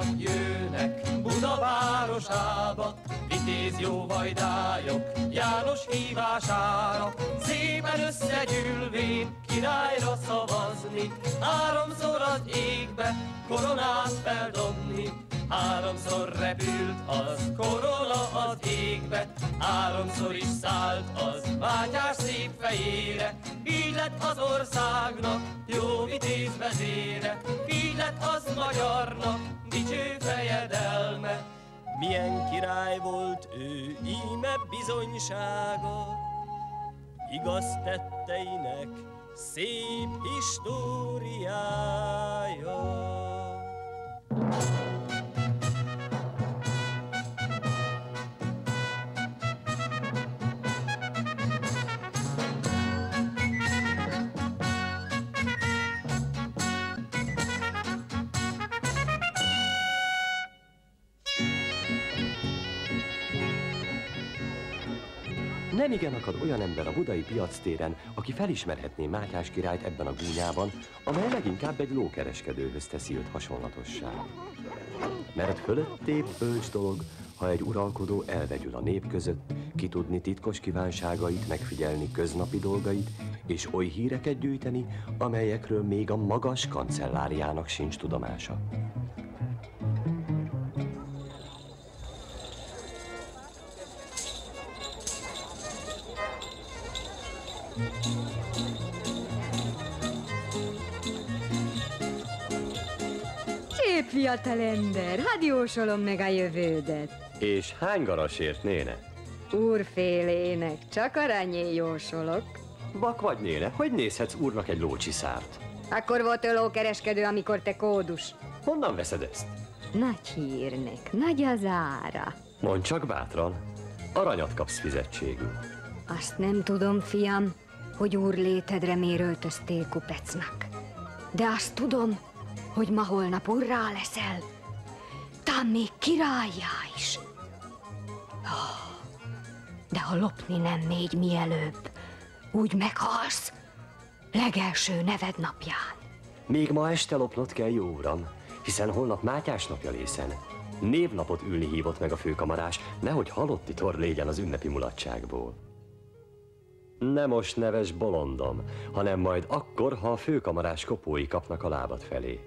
urak jönnek Budavárosába, vitéz jó vajdályok János hívására, szépen összegyűlvén királyra szavazni, háromszor az égbe koronát feldobni. Háromszor repült az korona az égbe, háromszor is szállt az vágyás szép fejére. Így lett az országnak jó vitéz vezére, az magyarnak dicső fejedelme. Milyen király volt ő, íme bizonysága, igaz tetteinek szép históriája. Nem igen akad olyan ember a budai piac téren, aki felismerhetné Mátyás királyt ebben a gúnyában, amely leginkább egy lókereskedőhöz teszi őt hasonlatossá. Mert fölöttébb bölcs dolog, ha egy uralkodó elvegyül a nép között, kitudni titkos kívánságait, megfigyelni köznapi dolgait, és oly híreket gyűjteni, amelyekről még a magas kancelláriának sincs tudomása. Szép fiatal ember, hadd jósolom meg a jövődet. És hány garasért, néne? Úrfélének, csak aranyé jósolok. Bak vagy, néne, hogy nézhetsz úrnak egy lócsiszárt? Akkor volt ő lókereskedő, amikor te kódus. Honnan veszed ezt? Nagy hírnek, nagy az ára. Mondd csak bátran, aranyat kapsz fizetségül. Azt nem tudom, fiam, hogy úr létedre miért öltöztél kupecnak. De azt tudom, hogy ma holnap urrá leszel. Tám még királyá is. Oh, de ha lopni nem mégy mielőbb, úgy meghalsz, legelső neved napján. Még ma este lopnod kell, jó uram, hiszen holnap Mátyás napja lészen. Névnapot ülni hívott meg a főkamarás, nehogy halotti tor légyen az ünnepi mulatságból. Ne most neves bolondom, hanem majd akkor, ha a főkamarás kopói kapnak a lábad felé.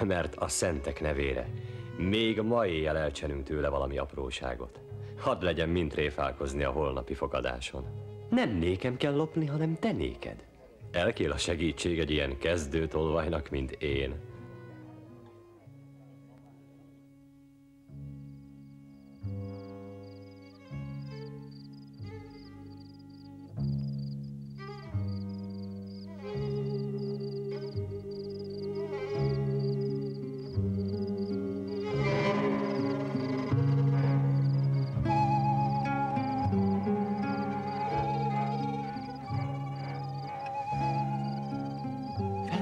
Mert a szentek nevére még ma éjjel elcsenünk tőle valami apróságot. Hadd legyen mind tréfálkozni a holnapi fogadáson. Nem nékem kell lopni, hanem te néked. Elkél a segítség egy ilyen kezdő tolvajnak, mint én.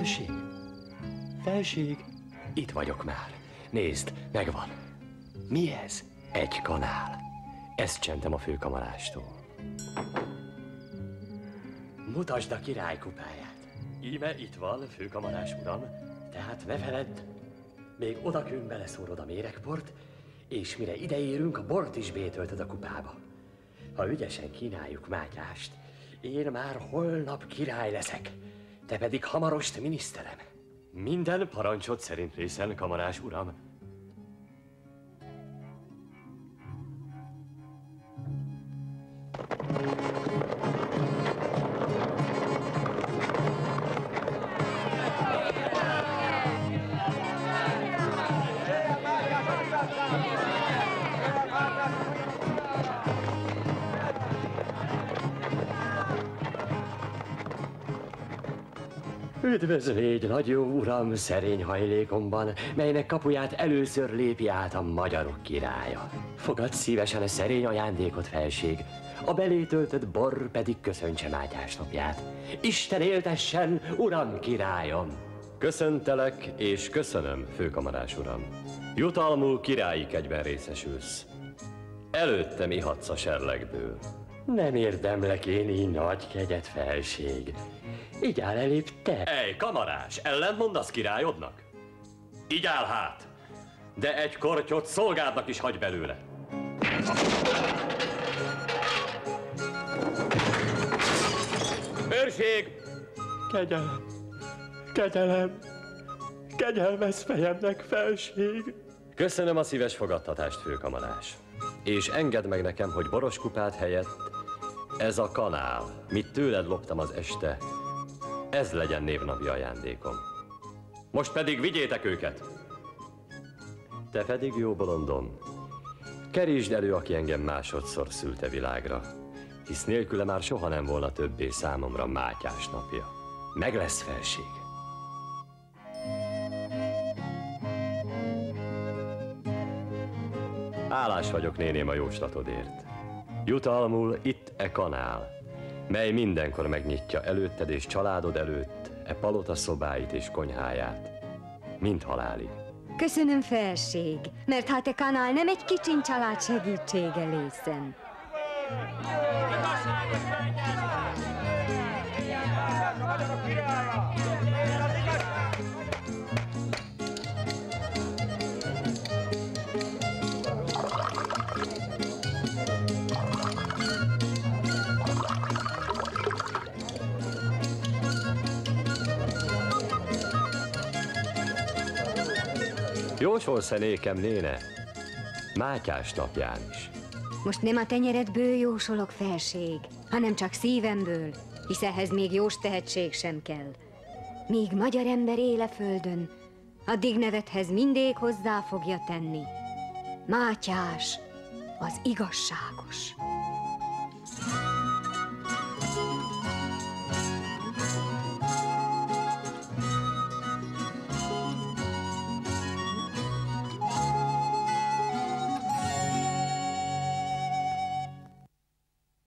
Felség! Felség! Itt vagyok már. Nézd, megvan. Mi ez? Egy kanál. Ezt csentem a főkamarástól. Mutasd a király kupáját. Íme itt van, főkamarás uram. Tehát ne feledd, még odakünk beleszórod a méregport, és mire ideérünk, a bort is bétöltöd a kupába. Ha ügyesen kínáljuk Mátyást, én már holnap király leszek, te pedig hamarost miniszterem. Minden parancsot szerint részen, kamarás uram. Üdvözlégy, nagy uram, szerény hajlékomban, melynek kapuját először lépi át a magyarok királya. Fogad szívesen a szerény ajándékot, felség, a belétöltött bor pedig köszöntse Mátyás napját. Isten éltessen, uram királyom! Köszöntelek és köszönöm, főkamarás uram. Jutalmú királyi kegyben részesülsz. Előttem ihatsz a serlegből. Nem érdemlek én így nagy kegyet, felség. Így áll elébb te. Ej, kamarás, ellent mondasz királyodnak? Így áll hát! de egy kortyot szolgádnak is hagy belőle. Őrség! Kegyelem, kegyelem, kegyelmez fejemnek felség. Köszönöm a szíves fogadtatást, főkamarás. És engedd meg nekem, hogy boros kupát helyett ez a kanál, mit tőled loptam az este, ez legyen névnapi ajándékom. Most pedig vigyétek őket! Te pedig, jó bolondom, kerítsd elő, aki engem másodszor szülte világra, hisz nélküle már soha nem volna többé számomra Mátyás napja. Meg lesz felség. Állás vagyok néném a jóslatodért. Jutalmul itt e kanál, mely mindenkor megnyitja előtted és családod előtt e palota szobáit és konyháját, mint halálig. Köszönöm, felség, mert hát a kanál nem egy kicsin család segítsége lészen. Jósolsz -e néne? Mátyás napján is. Most nem a tenyeredből jósolok, felség, hanem csak szívemből, hisz ehhez még jós tehetség sem kell. Míg magyar ember éle földön, addig nevethez mindig hozzá fogja tenni. Mátyás, az igazságos.